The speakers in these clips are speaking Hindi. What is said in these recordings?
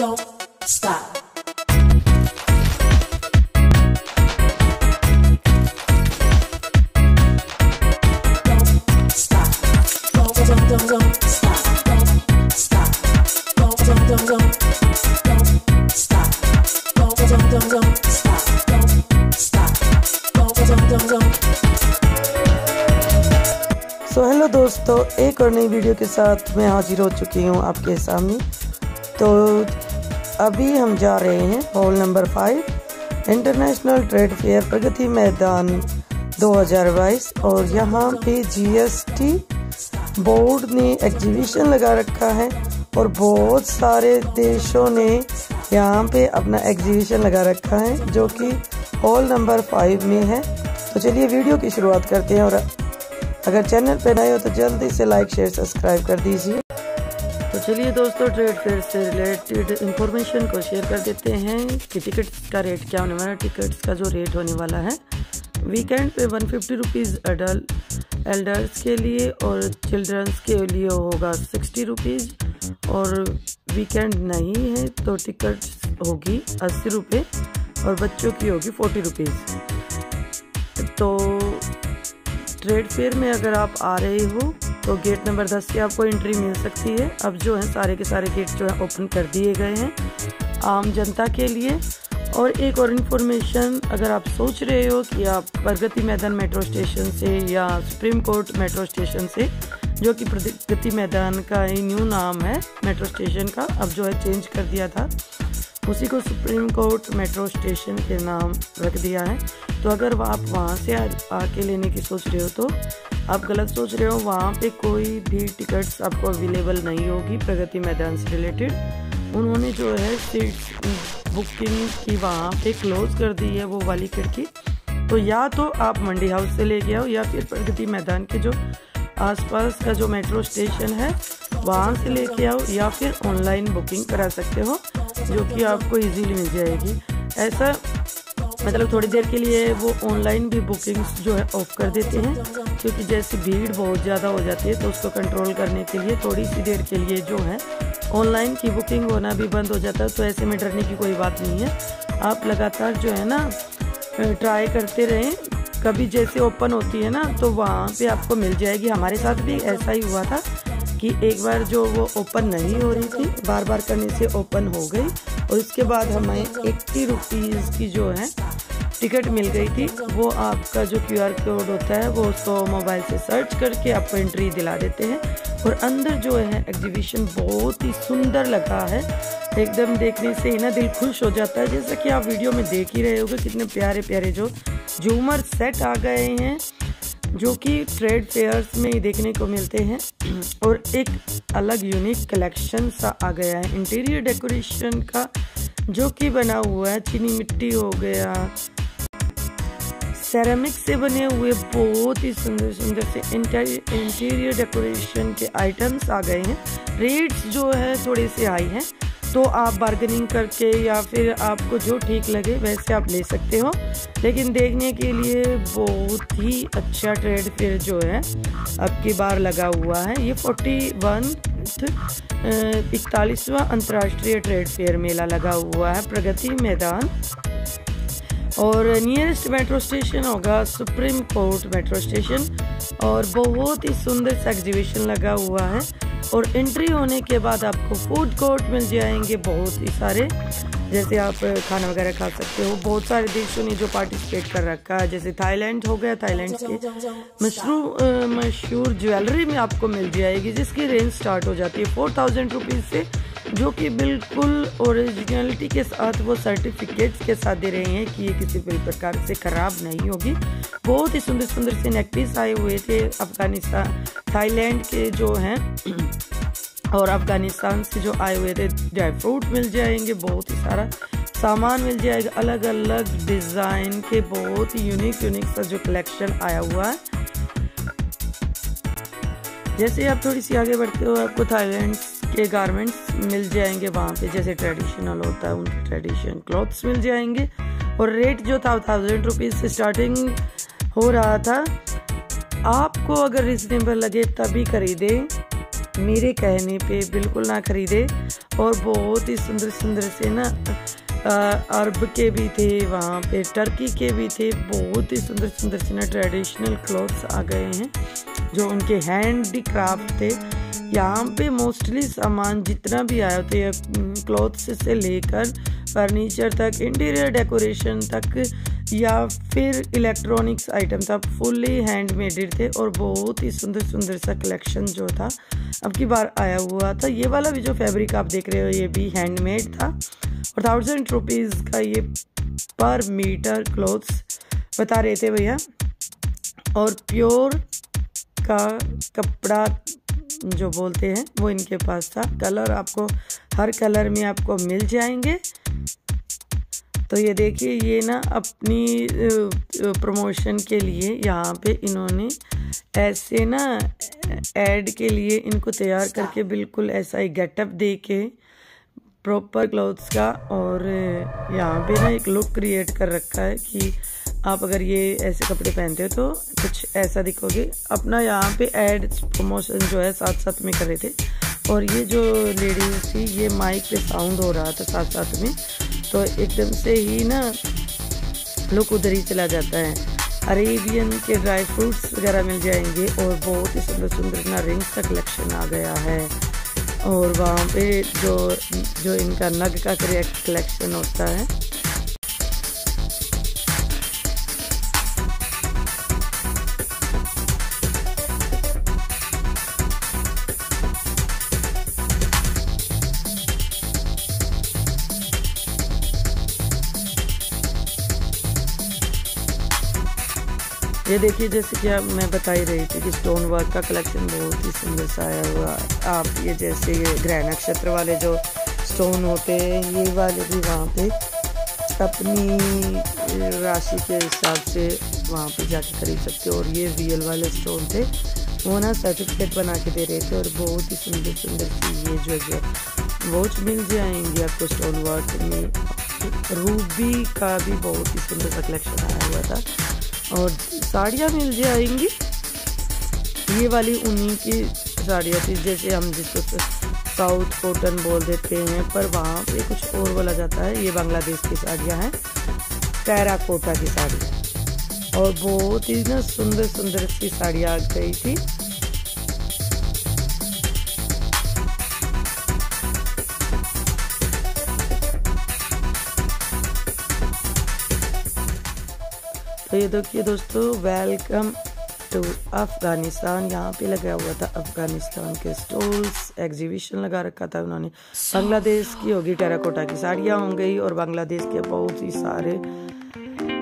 don't दोस्तों, एक और नई वीडियो के साथ मैं हाजिर हो चुकी हूँ आपके सामने। तो अभी हम जा रहे हैं hall number five, international trade fair Pragati Maidan 2022 और यहाँ पे जीएसटी बोर्ड ने एग्जीबिशन लगा रखा है और बहुत सारे देशों ने यहाँ पे अपना एग्जीबिशन लगा रखा है जो कि हॉल नंबर फाइव में है। तो चलिए वीडियो की शुरुआत करते हैं और अगर चैनल पर नए हो तो जल्दी से लाइक शेयर सब्सक्राइब कर दीजिए। चलिए दोस्तों ट्रेड फेयर से रिलेटेड इंफॉर्मेशन को शेयर कर देते हैं कि टिकट्स का रेट क्या होने वाला है। टिकट्स का जो रेट होने वाला है वीकेंड पे one fifty rupees adult elders के लिए और चिल्ड्रंस के लिए होगा सिक्सटी रुपीज़ और वीकेंड नहीं है तो टिकट होगी अस्सी रुपये और बच्चों की होगी फोर्टी रुपीज़ तो ट्रेड फेयर में अगर आप आ रहे हो तो गेट नंबर 10 से आपको एंट्री मिल सकती है। अब जो है सारे के सारे गेट जो है ओपन कर दिए गए हैं आम जनता के लिए। और एक और इन्फॉर्मेशन अगर आप सोच रहे हो कि आप प्रगति मैदान मेट्रो स्टेशन से या सुप्रीम कोर्ट मेट्रो स्टेशन से, जो कि प्रगति मैदान का ही न्यू नाम है मेट्रो स्टेशन का, अब जो है चेंज कर दिया था, उसी को सुप्रीम कोर्ट मेट्रो स्टेशन के नाम रख दिया है। तो अगर आप वहाँ से आके लेने की सोच रहे हो तो आप गलत सोच रहे हो, वहाँ पे कोई भी टिकट्स आपको अवेलेबल नहीं होगी प्रगति मैदान से रिलेटेड उन्होंने जो है सीट बुकिंग की वहाँ पे क्लोज कर दी है वो वाली खिड़की। तो या तो आप मंडी हाउस से लेके आओ या फिर प्रगति मैदान के जो आसपास का जो मेट्रो स्टेशन है, वहाँ से लेके आओ या फिर ऑनलाइन बुकिंग करा सकते हो, जो कि आपको इजीली मिल जाएगी। ऐसा मतलब थोड़ी देर के लिए वो ऑनलाइन भी बुकिंग्स जो है ऑफ़ कर देते हैं, क्योंकि जैसे भीड़ बहुत ज़्यादा हो जाती है तो उसको कंट्रोल करने के लिए थोड़ी सी देर के लिए जो है ऑनलाइन की बुकिंग होना भी बंद हो जाता है तो ऐसे में डरने की कोई बात नहीं है। आप लगातार जो है ना ट्राई करते रहें। कभी जैसे ओपन होती है ना तो वहाँ पे आपको मिल जाएगी। हमारे साथ भी ऐसा ही हुआ था। कि एक बार जो वो ओपन नहीं हो रही थी बार बार करने से ओपन हो गई और इसके बाद हमें एट्टी रुपीज़ की जो है टिकट मिल गई थी वो आपका जो क्यू आर कोड होता है, वो उसको मोबाइल से सर्च करके आपको एंट्री दिला देते हैं। और अंदर जो है एग्जीबिशन बहुत ही सुंदर लगा है। एकदम देखने से ही ना दिल खुश हो जाता है, जैसा कि आप वीडियो में देख ही रहे होगे कितने प्यारे प्यारे जो झूमर सेट आ गए हैं। जो कि ट्रेड फेयर्स में ही देखने को मिलते हैं। और एक अलग यूनिक कलेक्शन सा आ गया है। इंटीरियर डेकोरेशन का जो कि बना हुआ है, चीनी मिट्टी हो गया। सेरेमिक से बने हुए बहुत ही सुंदर सुंदर से इंटीरियर डेकोरेशन के आइटम्स आ गए हैं। रेट्स जो है थोड़े से हाई हैं। तो आप बार्गेनिंग करके या फिर आपको जो ठीक लगे, वैसे आप ले सकते हो। लेकिन देखने के लिए बहुत ही अच्छा ट्रेड फेयर जो है, अब की बार लगा हुआ है। ये फोर्टी वन इकतालीसवा अंतर्राष्ट्रीय ट्रेड फेयर मेला लगा हुआ है, प्रगति मैदान। और नियरेस्ट मेट्रो स्टेशन होगा सुप्रीम कोर्ट मेट्रो स्टेशन और बहुत ही सुंदर सा एग्जीबिशन लगा हुआ है। और एंट्री होने के बाद आपको फ़ूड कोर्ट मिल जाएँगे बहुत ही सारे। जैसे आप खाना वगैरह खा सकते हो। बहुत सारे देशों ने जो पार्टिसिपेट कर रखा है। जैसे थाईलैंड हो गया थाईलैंड के मशरू मशहूर ज्वेलरी में आपको मिल जाएगी, जिसकी रेंज स्टार्ट हो जाती है। फोर थाउज़ेंड रुपीज़ से जो कि बिल्कुल ओरिजिनलिटी के साथ वो सर्टिफिकेट्स के साथ दे रहे हैं कि ये किसी भी प्रकार से ख़राब नहीं होगी। बहुत ही सुंदर सुंदर से नेकपीस आए हुए थे। अफ़गानिस्तान थाईलैंड के जो हैं, और अफ़गानिस्तान से जो आए हुए थे ड्राई फ्रूट मिल जाएँगे, बहुत ही सारा सामान मिल जाएगा। अलग अलग डिज़ाइन के बहुत ही यूनिक यूनिक सा जो कलेक्शन आया हुआ है। जैसे आप थोड़ी सी आगे बढ़ते हो, आपको थाईलैंड के गारमेंट्स मिल जाएँगे वहाँ पे, जैसे ट्रेडिशनल होता है, उनके ट्रेडिशन क्लॉथ्स मिल जाएँगे। और रेट जो था थाउज़ेंड रुपीज़ से स्टार्टिंग हो रहा था, आपको अगर रिजनेबल लगे तभी खरीदें। मेरे कहने पे बिल्कुल ना खरीदे। और बहुत ही सुंदर सुंदर से ना अरब के भी थे वहाँ पे टर्की के भी थे। बहुत ही सुंदर सुंदर से ना ट्रेडिशनल क्लॉथ्स आ गए हैं, जो उनके हैंडी क्राफ्ट थे। यहाँ पे मोस्टली सामान जितना भी आया थे क्लॉथ्स से लेकर फर्नीचर तक इंटीरियर डेकोरेशन तक, या फिर इलेक्ट्रॉनिक्स आइटम था फुल्ली हैंडमेडेड थे और बहुत ही सुंदर सुंदर सा कलेक्शन जो था, अब की बार आया हुआ था। ये वाला भी जो फैब्रिक आप देख रहे हो, ये भी हैंडमेड था। और थाउज़ेंड रुपीज़ का ये पर मीटर क्लोथ्स बता रहे थे भैया। और प्योर का कपड़ा जो बोलते हैं, वो इनके पास था। कलर आपको, हर कलर में आपको मिल जाएँगे। तो ये देखिए, ये ना अपनी प्रमोशन के लिए यहाँ पे इन्होंने ऐसे ना एड के लिए इनको तैयार करके बिल्कुल ऐसा ही गेटअप दे के प्रॉपर क्लोथ्स का और यहाँ पे ना एक लुक क्रिएट कर रखा है कि आप अगर ये ऐसे कपड़े पहनते हो तो कुछ ऐसा दिखोगे। अपना यहाँ पे एड प्रमोशन जो है साथ साथ में कर रहे थे। और ये जो लेडीज़ थी, ये माइक पे साउंड हो रहा था साथ साथ में। तो एकदम से ही ना लुक उधर ही चला जाता है। अरेबियन के ड्राई फ्रूट्स वगैरह मिल जाएँगे और बहुत ही सुंदर सुंदर ना रिंग्स का कलेक्शन आ गया है। और वहाँ पे जो जो इनका नग का कलेक्शन होता है ये देखिए, जैसे कि आप, मैं बता ही रही थी कि स्टोन वर्क का कलेक्शन बहुत ही सुंदर सा आया हुआ आप ये जैसे ये ग्रह नक्षत्र वाले जो स्टोन होते हैं, ये वाले भी वहाँ पे अपनी राशि के हिसाब से वहाँ पे जाके खरीद सकते हो। और ये रियल वाले स्टोन थे, वो ना सर्टिफिकेट बना के दे रहे थे और बहुत ही सुंदर सुंदर सी ये जो है वॉच मिल जाएँगी आपको स्टोन वर्क में। रूबी का भी बहुत ही सुंदर सा कलेक्शन आया हुआ था। और साड़ियाँ मिल जाएँगी ये वाली उन्हीं की साड़ियाँ थी, जैसे हम जिसको साउथ कॉटन बोल देते हैं, पर वहाँ पे कुछ और बोला जाता है। ये बांग्लादेश की साड़ियाँ हैं पैरा कोटा की साड़ी। और बहुत ही ना सुंदर सुंदर सी साड़ियाँ आ गई थी। तो ये देखिए दोस्तों वेलकम टू अफ़गानिस्तान। यहाँ पे लगा हुआ था अफ़गानिस्तान के स्टॉल्स एग्जीबिशन लगा रखा था उन्होंने। बांग्लादेश की होगी टेराकोटा की साड़ियाँ हो गई और बांग्लादेश के बहुत ही सारे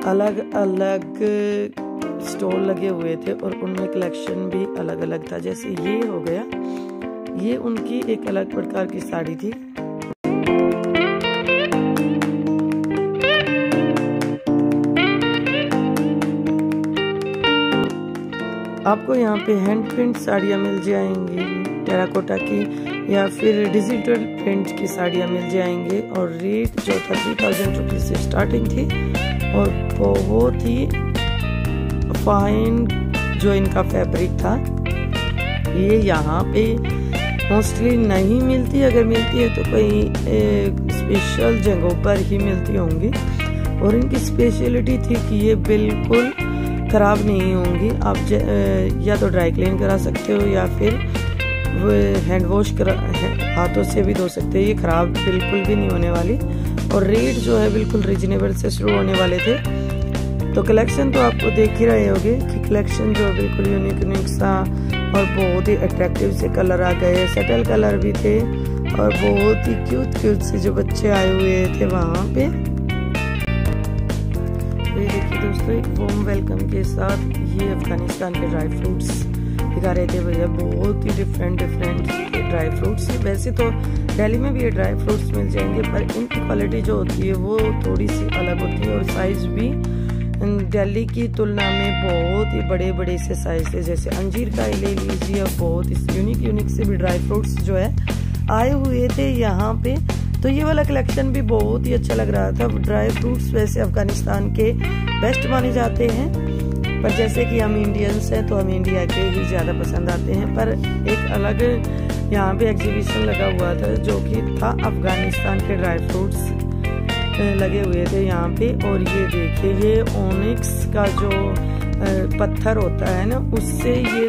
अलग अलग स्टॉल लगे हुए थे और उनमें कलेक्शन भी अलग अलग था। जैसे ये हो गया, ये उनकी एक अलग प्रकार की साड़ी थी। आपको यहाँ पे हैंड प्रिंट साड़ियाँ मिल जाएँगी टेराकोटा की या फिर डिजिटल प्रिंट की साड़ियाँ मिल जाएँगी और रेट जो था थ्री थाउज़ेंड रुपीज़ से स्टार्टिंग थी और बहुत ही फाइन जो इनका फैब्रिक था, ये यहाँ पे मोस्टली नहीं मिलती। अगर मिलती है तो कई स्पेशल जगहों पर ही मिलती होंगी। और इनकी स्पेशलिटी थी कि ये बिल्कुल ख़राब नहीं होंगी। आप या तो ड्राई क्लीन करा सकते हो या फिर हैंड वॉश करा हाथों से भी धो सकते हो। ये ख़राब बिल्कुल भी नहीं होने वाली। और रेट जो है बिल्कुल रिजनेबल से शुरू होने वाले थे। तो कलेक्शन तो आपको देख ही रहे होगे कि कलेक्शन जो बिल्कुल यूनिक यूनिक सा और बहुत ही अट्रैक्टिव से कलर आ गए। सटल कलर भी थे और बहुत ही क्यूट क्यूट से जो बच्चे आए हुए थे वहाँ पे। देखिए एक वॉम वेलकम के साथ ये अफ़गानिस्तान के ड्राई फ्रूट्स दिखा रहे थे भैया। बहुत ही डिफरेंट डिफरेंट ड्राई फ्रूट्स वैसे तो दिल्ली में भी ये ड्राई फ्रूट्स मिल जाएँगे, पर इनकी क्वालिटी जो होती है, वो थोड़ी सी अलग होती है और साइज़ भी दिल्ली की तुलना में बहुत ही बड़े बड़े से साइज़ थे जैसे अंजीर का ले लीजिए बहुत ही यूनिक यूनिक से भी ड्राई फ्रूट्स जो है, आए हुए थे यहाँ पे। तो ये वाला कलेक्शन भी बहुत ही अच्छा लग रहा था। ड्राई फ्रूट्स वैसे अफ़गानिस्तान के बेस्ट माने जाते हैं। पर जैसे कि हम इंडियंस हैं तो हम इंडिया के ही ज़्यादा पसंद आते हैं। पर एक अलग यहाँ पे एग्जीबिशन लगा हुआ था, जो कि था अफ़गानिस्तान के ड्राई फ्रूट्स लगे हुए थे यहाँ पे। और ये देखिए, ये ओनिक्स का जो पत्थर होता है ना, उससे ये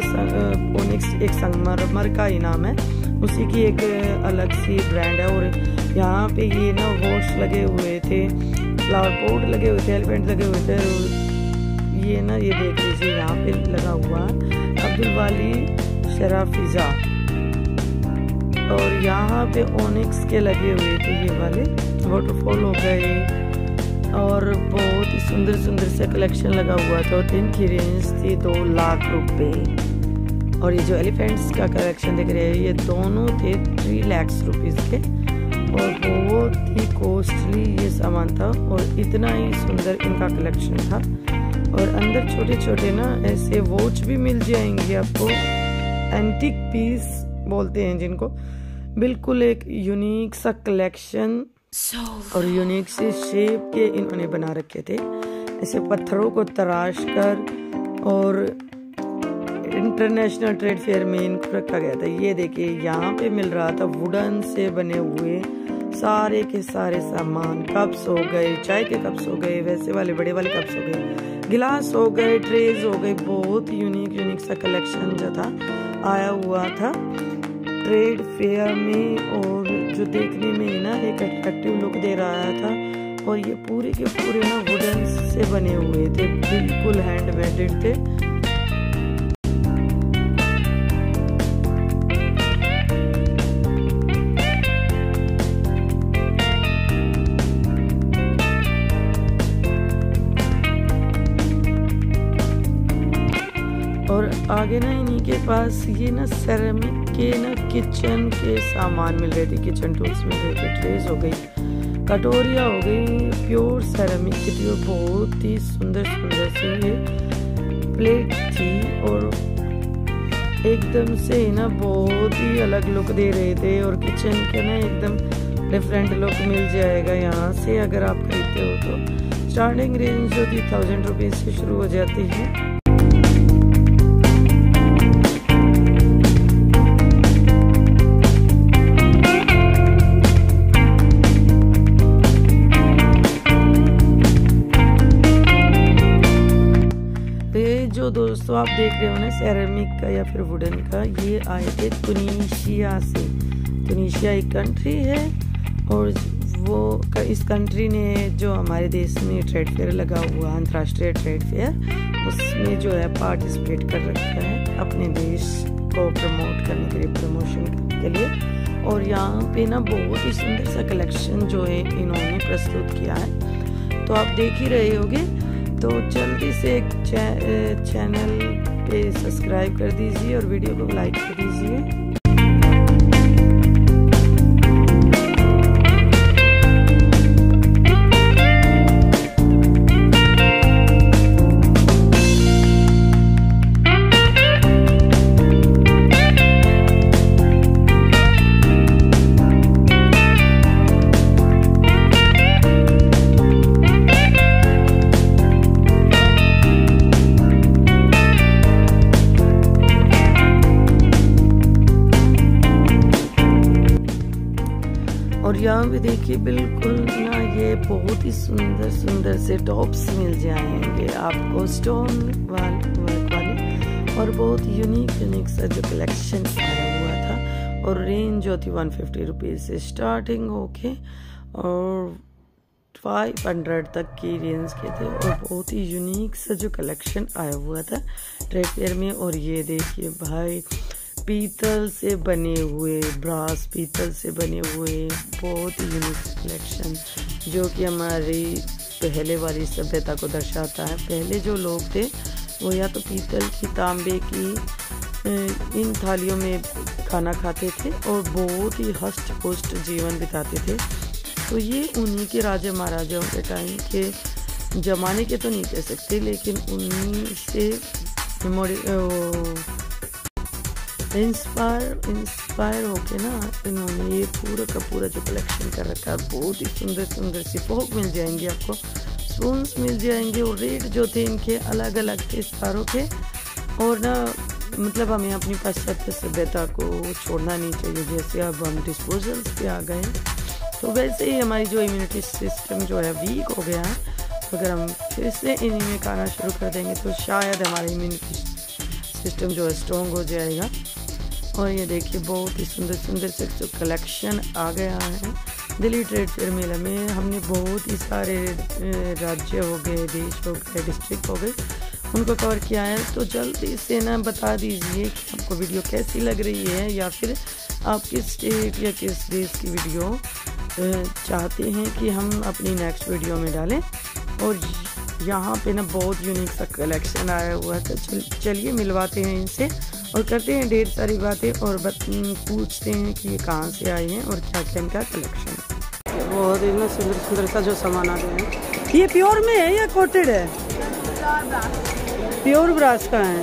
ओनिक्स एक संगमरमर का इनाम है। उसी की एक अलग सी ब्रांड है और यहाँ पे ये ना वॉश लगे हुए थे फ्लावर पोट लगे हुए थे एलिफेंट लगे हुए थे, और ये ना, ये देख लीजिए, यहाँ पे लगा हुआ अब्दुल वाली शराफिजा और यहाँ पे ओनिक्स के लगे हुए थे ये वाले वाटरफॉल हो गए। और बहुत ही सुंदर सुंदर से कलेक्शन लगा हुआ था और दिन की रेंज थी दो लाख रुपए। और ये जो एलिफेंट्स का कलेक्शन देख रहे हैं ये दोनों थे थ्री लैक्स रुपीज़ के। और बहुत ही कॉस्टली ये सामान था और इतना ही सुंदर इनका कलेक्शन था। और अंदर छोटे छोटे ना ऐसे वॉच भी मिल जाएँगे आपको। एंटिक पीस बोलते हैं जिनको। बिल्कुल एक यूनिक सा कलेक्शन। और यूनिक से शेप के इन्होंने बना रखे थे। ऐसे पत्थरों को तराश कर और इंटरनेशनल ट्रेड फेयर में इनको रखा गया था। ये देखिए, यहाँ पे मिल रहा था वुडन से बने हुए सारे के सारे सामान। कप्स हो गए, चाय के कप्स हो गए, वैसे वाले, बड़े वाले कप्स हो गए। गिलास हो गए ट्रेज हो गए, बहुत यूनिक यूनिक सा कलेक्शन जो था, आया हुआ था। ट्रेड फेयर में और जो देखने में ना एक अट्रैक्टिव लुक दे रहा था। और ये पूरे के पूरे ना वुडन से बने हुए थे, बिल्कुल हैंडमेडेड थे। पास ये ना सेरेमिक के ना किचन के सामान मिल रहे थे किचन टूल्स मिल रहे थे। ट्रेज हो गई, कटोरिया हो गई प्योर सेरेमिक की थी और बहुत ही सुंदर सुंदर सी ये प्लेट थी और एकदम से ना बहुत ही अलग लुक दे रहे थे और किचन का ना एकदम डिफरेंट लुक मिल जाएगा यहाँ से अगर आप खरीदते हो तो। स्टार्टिंग रेंज जो थी थाउज़ेंड रुपीज़ से शुरू हो जाती है। आप देख रहे हो ना सेरेमिक का या फिर वुडन का, ये आए थे तुनिशिया से। तुनिशिया एक कंट्री है और वो इस कंट्री ने जो हमारे देश में ट्रेड फेयर लगा हुआ, अंतर्राष्ट्रीय ट्रेड फेयर उसमें जो है पार्टिसिपेट कर रखा है अपने देश को प्रमोट करने के लिए प्रमोशन के लिए। और यहाँ पे ना बहुत ही सुंदर सा कलेक्शन जो है इन्होंने प्रस्तुत किया है। तो आप देख ही रहे होगे तो जल्दी से एक चैनल पे सब्सक्राइब कर दीजिए और वीडियो को लाइक कर दीजिए। देखिए बिल्कुल ना ये बहुत ही सुंदर सुंदर से टॉप्स मिल जाएँगे आपको स्टोन वर्क वाले। और बहुत यूनिक यूनिक सा जो कलेक्शन आया हुआ था। और रेंज जो थी वन फिफ्टी रुपीज़ से स्टार्टिंग होके और फाइव हंड्रेड तक की रेंज के थे। और बहुत ही यूनिक सा जो कलेक्शन आया हुआ था। ट्रेड फेयर में और ये देखिए भाई पीतल से बने हुए ब्रास पीतल से बने हुए बहुत ही यूनिक कलेक्शन जो कि हमारी पहले वाली सभ्यता को दर्शाता है। पहले जो लोग थे, वो या तो पीतल की तांबे की इन थालियों में खाना खाते थे और बहुत ही हष्ट पुष्ट जीवन बिताते थे। तो ये उन्हीं के राजा महाराजाओं के टाइम के जमाने के तो नहीं कह सकते, लेकिन उन्हीं से इंस्पायर इंस्पायर होके ना इन्होंने ये पूरा का पूरा जो कलेक्शन कर रखा है, बहुत ही सुंदर सुंदर सी फोक मिल जाएँगे आपको। स्पून्स मिल जाएँगे और रेट जो थे इनके अलग अलग थे सारों के। और ना मतलब हमें अपनी पाश्चात्य सभ्यता को छोड़ना नहीं चाहिए, जैसे अब हम डिस्पोजल्स पे आ गए तो वैसे ही हमारी जो इम्यूनिटी सिस्टम जो है वीक हो गया है। अगर हम फिर से इन्हीं में खाना शुरू कर देंगे तो शायद हमारा इम्यूनिटी सिस्टम जो है स्ट्रॉन्ग हो जाएगा। और ये देखिए, बहुत ही सुंदर सुंदर से जो कलेक्शन आ गया है। दिल्ली ट्रेड फेयर मेला में हमने बहुत ही सारे राज्य हो गए, देश हो गए डिस्ट्रिक्ट हो गए, उनको कवर किया है। तो जल्दी से ना बता दीजिए कि आपको वीडियो कैसी लग रही है, या फिर आप किस स्टेट या किस देश की वीडियो चाहते हैं कि हम अपनी नेक्स्ट वीडियो में डालें? और यहाँ पे ना बहुत यूनिक सा कलेक्शन आया हुआ है। तो चलिए मिलवाते हैं इनसे। और करते हैं ढेर सारी बातें और पूछते हैं कि ये कहाँ से आए हैं और क्या क्या इनका कलेक्शन है बहुत ही ना सुंदर सुंदर सा जो सामान आ गए हैं। ये प्योर में है या कोटेड है? प्योर ब्रास का है।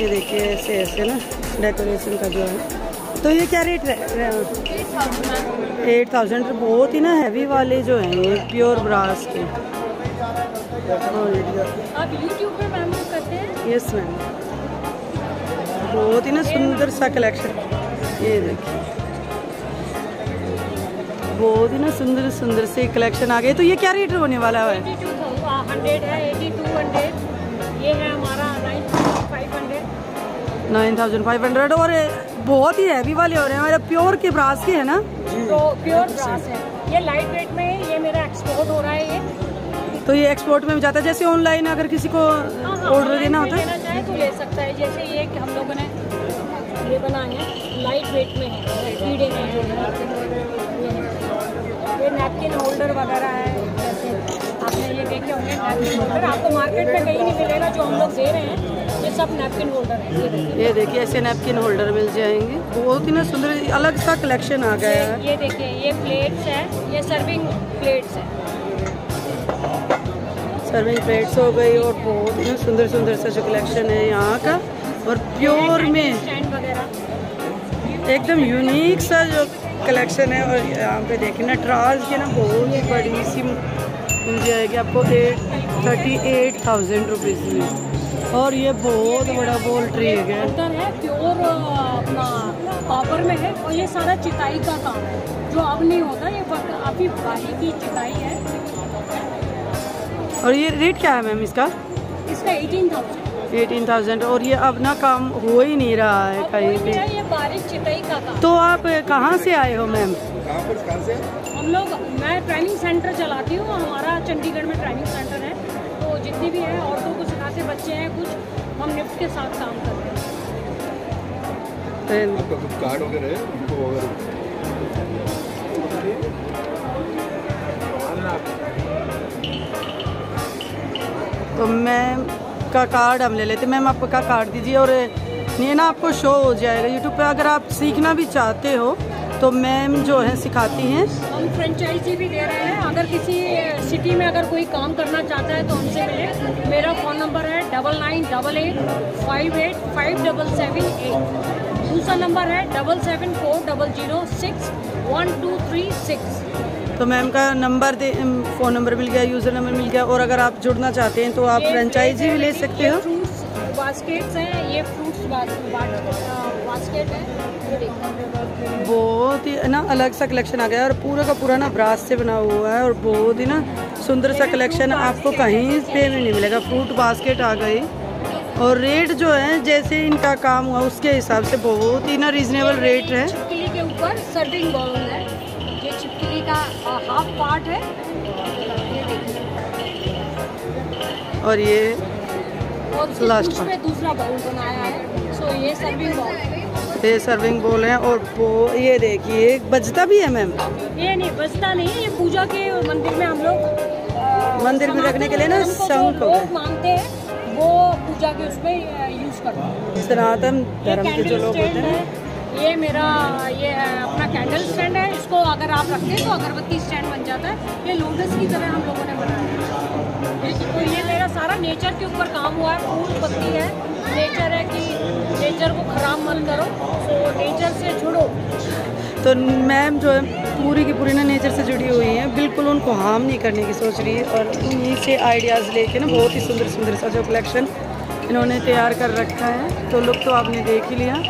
ये देखिए ऐसे ऐसे ना डेकोरेशन का जो है। तो ये क्या रेट है एट थाउज़ेंड बहुत ही ना हैवी वाले जो हैं ये प्योर ब्रास के। आप यूट्यूब पे मैम करते हैं। यस मैम बहुत ही ना सुंदर सा कलेक्शन। ये देखिए। बहुत ही ना सुंदर सुंदर से कलेक्शन आ गए तो ये क्या रेट होने वाला है? हंड्रेड। है है नाइन थाउज़ेंड फाइव हंड्रेड। और बहुत ही हैवी वाले हो रहे हैं हमारे प्योर के ब्रास के है ना? तो प्योर ब्रास है। ये लाइट वेट में है ये मेरा एक्सपोर्ट हो रहा है ये। तो ये एक्सपोर्ट में भी जाता है। जैसे ऑनलाइन अगर किसी को ऑर्डर देना होता है। तो ले सकता है। जैसे ये हम लोगों ने ये बनाए हैं लाइट वेट में है कीड़े हैं। ये नैपकिन होल्डर वगैरह है जैसे आपने ये देखे होंगे नैपकिन होल्डर आपको मार्केट में कहीं नहीं मिलेगा जो हम लोग दे रहे हैं ये सब नैपकिन होल्डर है। ये देखिए ऐसे नैपकिन होल्डर मिल जाएँगे। बहुत ही ना सुंदर अलग सा कलेक्शन आ गया है। ये देखिए ये प्लेट्स है ये सर्विंग प्लेट्स है। सर्विंग प्लेट्स हो गई और बहुत ही सुंदर सुंदर सा जो कलेक्शन है यहाँ का। और प्योर में एकदम यूनिक सा जो कलेक्शन है और यहाँ पे देखिए ना ट्राज की ना बहुत ही बड़ी सी मिल जाएगी आपको eight thirty eight thousand rupees में। और ये बहुत बड़ा बोल ट्री है। प्योर अपना कॉपर में है और ये सारा चिताई का काम है। जो अब नहीं होता, ये काफ़ी बारीकी चिताई है। और ये रेट क्या है मैम इसका? इसका एटीन थाउज़ेंड एटीन थाउज़ेंड और ये अब ना काम हो ही नहीं रहा है कहीं पे ये बारिश चितई का काम। तो आप कहाँ से आए हो मैम हम लोग मैं ट्रेनिंग सेंटर चलाती हूँ हमारा चंडीगढ़ में ट्रेनिंग सेंटर है। तो जितनी भी है औरतों को सिखाते बच्चे हैं कुछ हम निफ्ट के साथ काम करते हैं। मैम का कार्ड हम ले लेते, मैम आपका कार्ड दीजिए और ये ना आपको शो हो जाएगा यूट्यूब पे, अगर आप सीखना भी चाहते हो तो मैम जो है सिखाती हैं। हम फ्रेंचाइजी भी दे रहे हैं। अगर किसी सिटी में अगर कोई काम करना चाहता है तो हमसे मिले। मेरा फ़ोन नंबर है double nine double eight five eight five double seven eight दूसरा नंबर है double seven four double zero six one two three six तो मैम का नंबर दे फ़ोन नंबर मिल गया यूज़र नंबर मिल गया और अगर आप जुड़ना चाहते हैं तो आप फ्रेंचाइजी भी ले सकते हो। बास्केट्स हैं ये फ्रूट्स बास्केट है बहुत ही ना अलग सा कलेक्शन आ गया और पूरा का पूरा ना ब्रास से बना हुआ है और बहुत ही ना सुंदर सा कलेक्शन आपको कहीं पे भी नहीं मिलेगा। फ्रूट बास्केट आ गई। और रेट जो है जैसे इनका काम हुआ उसके हिसाब से बहुत ही ना रीजनेबल रेट है। के ऊपर सर्विंग चिपकली का हाफ़ पार्ट है। और ये और लास्ट में दूसरा बाउल बनाया है। सो ये सर्विंग बाउल ये सर्विंग बोल है और वो ये देखिए बजता भी है मैम ये नहीं बजता नहीं है ये पूजा के मंदिर में हम लोग मंदिर में रखने के लिए ना शंख लोग मानते हैं वो पूजा के उसमें यूज़ करते हैं। सनातन धर्म के जो लोग होते हैं। ये मेरा, ये अपना कैंडल स्टैंड है। इसको अगर आप रखते हैं तो अगरबत्ती स्टैंड बन जाता है। ये लोटस की तरह हम लोगों ने बनाया है। तो ये मेरा सारा नेचर के ऊपर काम हुआ है। फूल, पत्ती है। नेचर है कि नेचर को ख़राब मत करो। तो नेचर से जुड़ो। तो मैम जो है, पूरी की पूरी ना नेचर से जुड़ी हुई हैं। बिल्कुल उनको हार्म नहीं करने की सोच रही है। और इन्हीं से आइडियाज़ लेके ना बहुत ही सुंदर सुंदर सा जो कलेक्शन इन्होंने तैयार कर रखा है। तो लुक तो आपने देख ही लिया।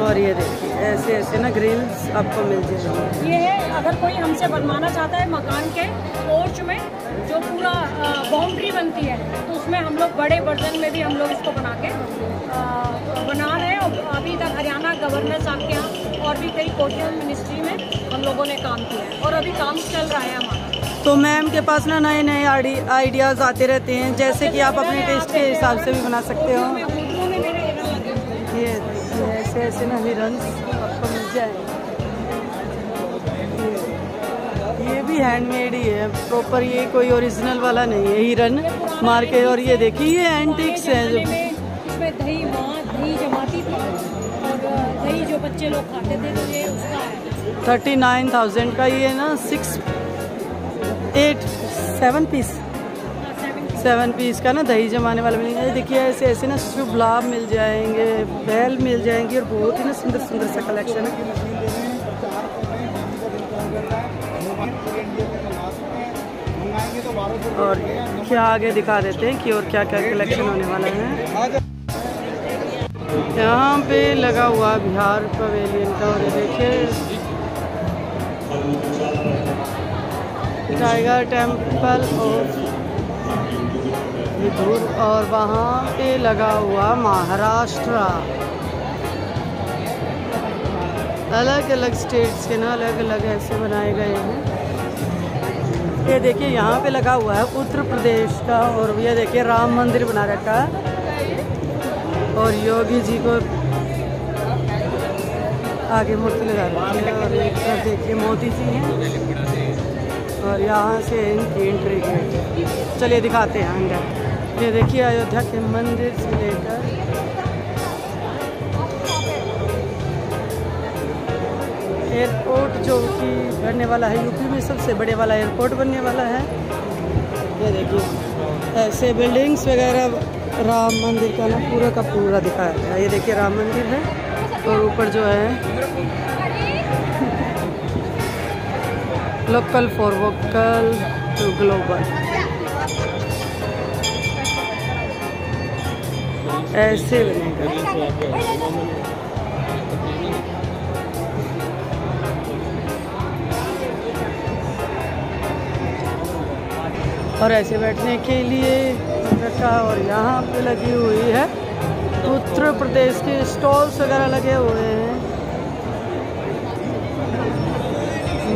और ये देखिए ऐसे ऐसे ना ग्रिल्स आपको मिल जाएँगे। ये है अगर कोई हमसे बनवाना चाहता है मकान के पोर्च में जो पूरा बाउंड्री बनती है तो उसमें हम लोग बड़े बर्तन में भी हम लोग इसको बना के अ, बना रहे हैं। और अभी तक हरियाणा गवर्नर साहब के यहाँ और भी कई कोशिश मिनिस्ट्री में हम लोगों ने काम किया है। और अभी काम चल रहा है हमारा। तो मैम के पास ना नए नए आइडियाज़ आते रहते हैं जैसे कि आप अपने टेस्ट के हिसाब से भी बना सकते हो। ऐसे ऐसे ना हिरन आपको मिल जाएँगे। ये- भी हैंडमेड ही है प्रॉपर ये कोई ओरिजिनल वाला नहीं है हिरन मार के और ये देखिए ये एंटिक्स है जो। इसमें दही माँ दही जमाती थी और दही जो बच्चे लोग खाते थे तो ये उसका है। थर्टी नाइन थाउज़ेंड का ये ना six eight seven piece seven piece का ना दही जमाने वाला मिलेंगे। देखिए, ऐसे ऐसे ना शुभ लाभ मिल जाएँगे, बैल मिल जाएँगे और बहुत ही ना सुंदर सुंदर सा कलेक्शन है। और क्या आगे दिखा देते हैं कि और क्या क्या कलेक्शन होने वाला है। यहाँ पे लगा हुआ बिहार पवेलियन का, और देखिए। टाइगर टेंपल ऑफ़ विधुर और वहाँ पे लगा हुआ महाराष्ट्र। अलग अलग स्टेट्स के ना अलग अलग ऐसे बनाए गए हैं। ये देखिए, यहाँ पे लगा हुआ है उत्तर प्रदेश का और ये देखिए, राम मंदिर बना रखा है। और योगी जी को आगे मूर्ति लगा रखी है और एक तरफ़ देखिए, मोदी जी हैं। और यहाँ से इनकी एंट्री है चलिए, दिखाते हैं अंदर। ये देखिए अयोध्या के मंदिर से लेकर? एयरपोर्ट जो कि बनने वाला है यूपी में सबसे बड़े वाला एयरपोर्ट बनने वाला है। ये देखिए, ऐसे बिल्डिंग्स वगैरह, राम मंदिर का ना पूरा का पूरा दिखाया गया ये देखिए, राम मंदिर है और ऊपर जो है local for vocal to global ऐसे और ऐसे बैठने के लिए रखा और यहाँ पे लगी हुई है। उत्तर प्रदेश के स्टॉल्स वगैरह लगे हुए हैं।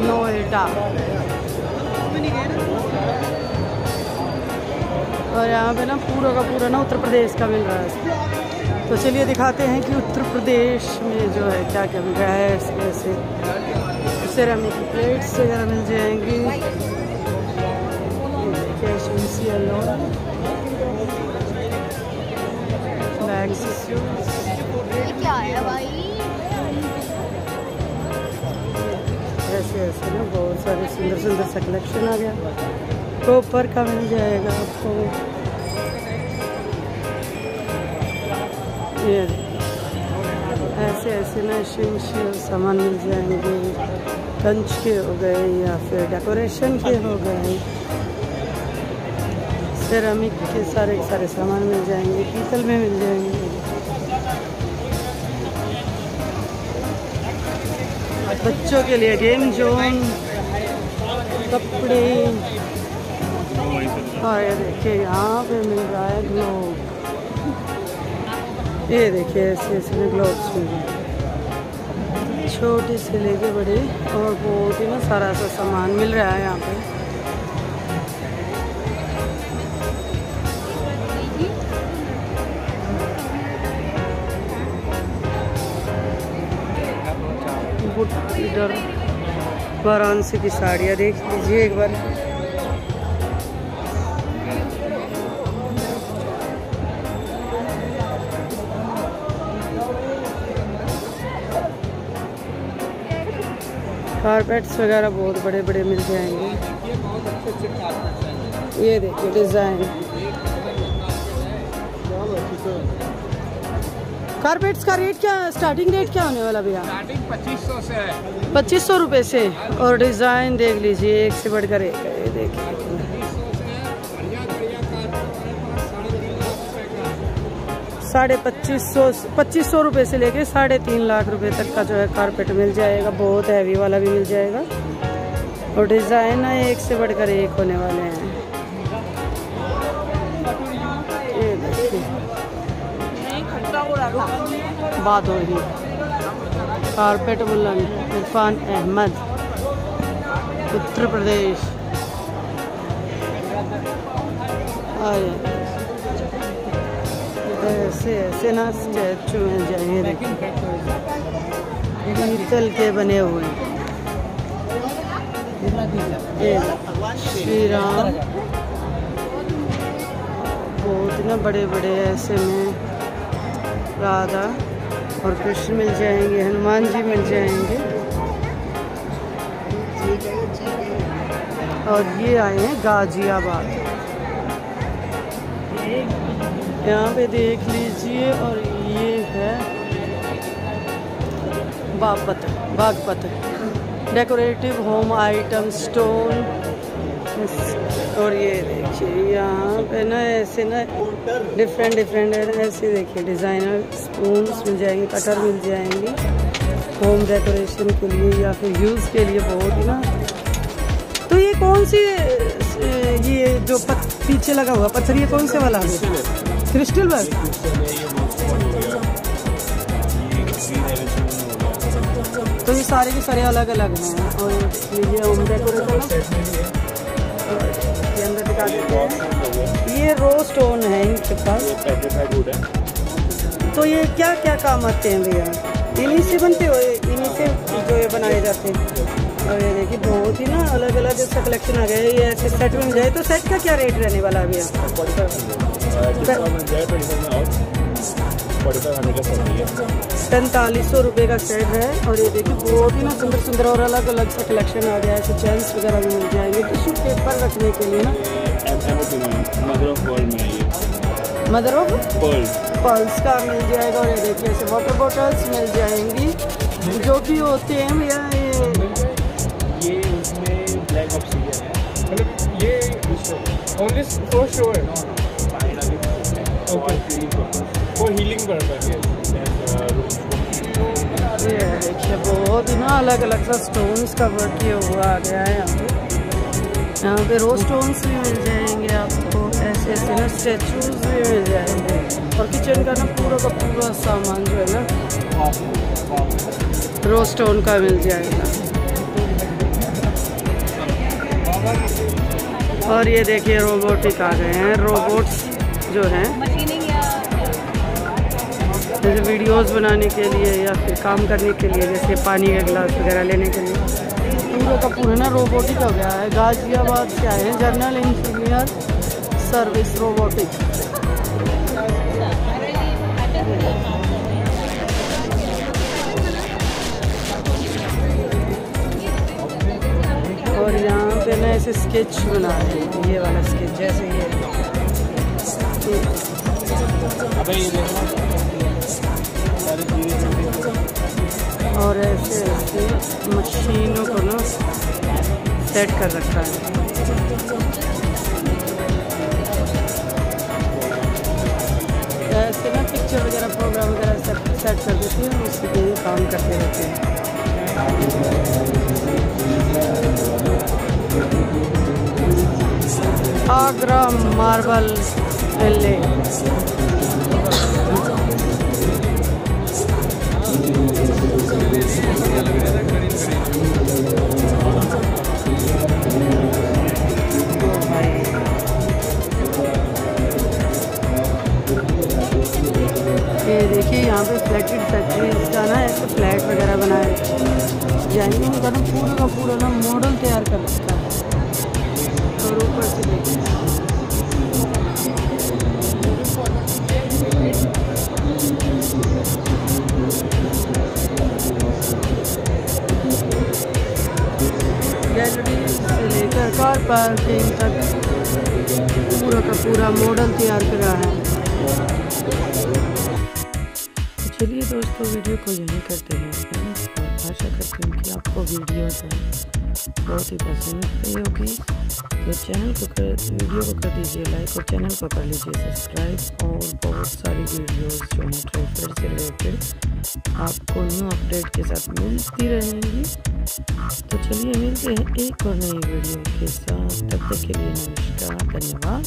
नोएडा। और यहाँ पे ना पूरा का पूरा ना उत्तर प्रदेश का मिल रहा है। तो चलिए दिखाते हैं कि उत्तर प्रदेश में जो है क्या क्या मिल रहा है, ऐसे सिरामिक प्लेट्स वगैरह मिल जाएँगी। क्या है भाई ऐसे ऐसे ना बहुत सारे सुंदर सुंदर सा कलेक्शन आ गया। कॉपर का मिल जाएगा आपको। ये ऐसे ऐसे ना एसेंशियल सामान मिल जाएँगे। कंच के हो गए या फिर डेकोरेशन के हो गए। सेरामिक के सारे सारे सामान मिल जाएँगे, पीतल में मिल जाएँगे। बच्चों के लिए गेम जोन कपड़े। ये देखिए यहाँ पे मिल रहा है ग्लोब ये देखिए ऐसे ऐसे ग्लोब्स मिल रहे छोटे से लेके बड़े और बहुत ही ना सारा सा सामान मिल रहा है यहाँ पे। इधर वाराणसी की साड़ियाँ देख लीजिए एक बार। कारपेट्स वगैरह बहुत बड़े बड़े मिल जाएँगे। ये देखिए डिज़ाइन कारपेट्स का रेट क्या स्टार्टिंग रेट क्या होने वाला भैया? पच्चीस सौ से पच्चीस सौ रुपये से। और डिज़ाइन देख लीजिए एक से बढ़कर एक है ये देखिए। साढ़े पच्चीस सौ पच्चीस सौ रुपये से लेके साढ़े तीन लाख रुपए तक का जो है कारपेट मिल जाएगा, बहुत हैवी वाला भी मिल जाएगा। और डिज़ाइन ना एक से बढ़कर एक होने वाले हैं। बात हो रही कारपेट बुलन इरफान अहमद, उत्तर प्रदेश। ऐसे ना स्टैचू मिल जाएँगे पीतल के बने हुए। श्री राम। बहुत ना बड़े बड़े ऐसे में राधा और कृष्ण मिल जाएँगे, हनुमान जी मिल जाएँगे। और ये आए हैं गाजियाबाद। यहाँ पे देख लीजिए और ये है Baghpat Baghpat. Decorative home item stone और ये देखिए यहाँ पे ना ऐसे ना डिफरेंट डिफरेंट ऐसे देखिए डिज़ाइनर स्पून्स मिल जाएँगे कटर मिल जाएँगे। होम डेकोरेशन के लिए या फिर यूज़ के लिए बहुत ही ना। तो ये कौन सी ये जो पत, पीछे लगा हुआ पत्थर ये कौन से वाला है? क्रिस्टल वर्क तो ये सारे के सारे अलग अलग हैं। और ये होम डेकोरेशन ये रो स्टोन है। इनके पास। तो ये क्या क्या काम आते हैं भैया? इन्हीं से बनते हो? इन्हीं से जो ये बनाए जाते हैं। और ये देखिए, बहुत ही ना अलग अलग जैसा कलेक्शन आ गया है। ये ऐसे सेट में जाए तो सेट का क्या रेट रहने वाला है भैया? पैंतालीस सौ रुपये का सेट है और ये देखिए बहुत ही ना सुंदर सुंदर और अलग अलग सा कलेक्शन आ गया है। चेंस वगैरह भी मिल जाएँगे टिश्यू पेपर रखने के लिए ना। मदर ऑफ़ पर्ल्स का मिल जाएगा और ये देखिए ऐसे वाटर बॉटल्स मिल जाएँगी। जो भी होते हैं भैया ये ये उसमें ब्लैक ऑप्सीडियन है। मतलब ये ओनली फॉर ये देखिए बहुत ही ना अलग अलग सा स्टोन्स का वर्क किया हुआ आ गया है यहाँ पे यहाँ पे रोज स्टोन्स भी मिल जाएँगे आपको ऐसे ऐसे ना स्टेचूज भी मिल जाएँगे और किचन का ना पूरा का पूरा सामान जो है ना रोज स्टोन का मिल जाएगा और ये देखिए रोबोटिक आ गए हैं। रोबोट्स जो हैं जैसे वीडियोस बनाने के लिए या फिर काम करने के लिए जैसे पानी का गिलास वगैरह लेने के लिए। पूरा का पूरा ना रोबोटिक हो गया है। गाजियाबाद से आए हैं जनरल इंजीनियर सर्विस रोबोटिक और यहाँ पे ना ऐसे स्केच बना रहे हैं ये वाला स्केच जैसे ये। अबे ये और ऐसे ऐसे मशीनों को ना सेट कर रखा है। ऐसे ना पिक्चर वगैरह प्रोग्राम वगैरह सब सेट कर देते हैं उसी के लिए काम करते रहते हैं। आगरा मार्बल एले ये देखिए, यहाँ पे फ्लैटेड फैक्ट्रीज का ना ऐसे फ्लैट वगैरह बनाए जाएँगे उनका ना, पूरा का पूरा ना मॉडल तैयार कर रखा है। और ऊपर से देखिए। लेकर कार पार्किंग तक पूरा का पूरा मॉडल तैयार करा है। चलिए दोस्तों, वीडियो को यहीं करते हैं। आशा करती हूँ कि आपको वीडियो बहुत ही पसंद आई होगी। तो चैनल को कर वीडियो को कर दीजिए लाइक और चैनल को कर लीजिए सब्सक्राइब और बहुत सारी वीडियोस जो हैं ट्रेफेड से रिलेटेड आपको न्यू अपडेट के साथ मिलती रहेंगी। तो चलिए मिलते हैं एक और नई वीडियो के साथ। तब तक के लिए नमस्कार, धन्यवाद।